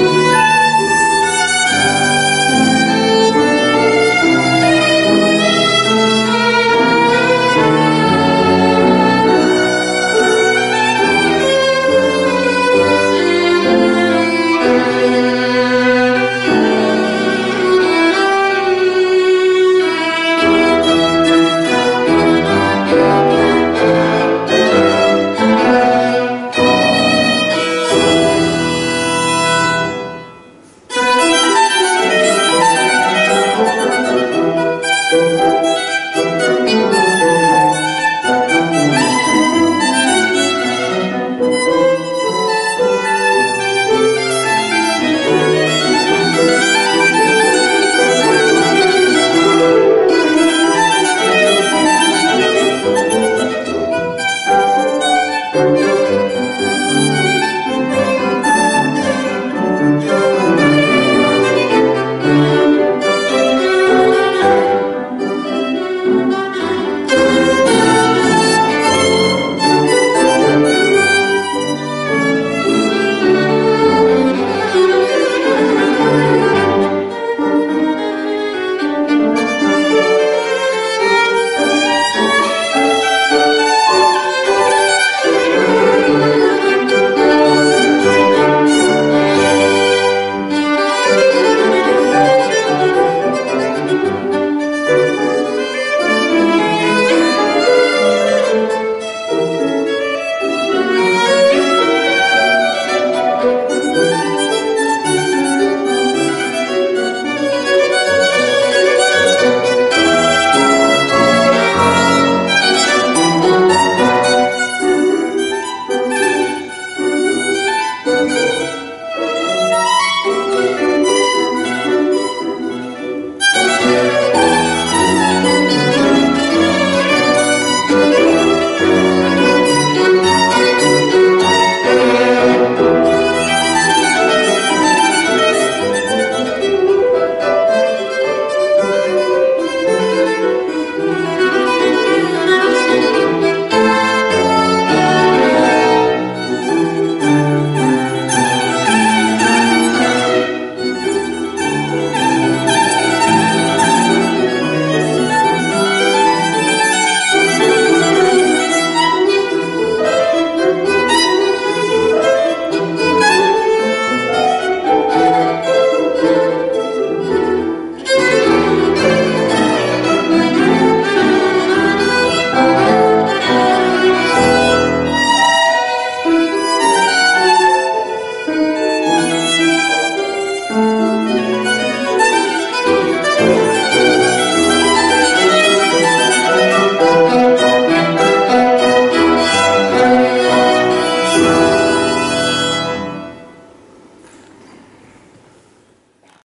you.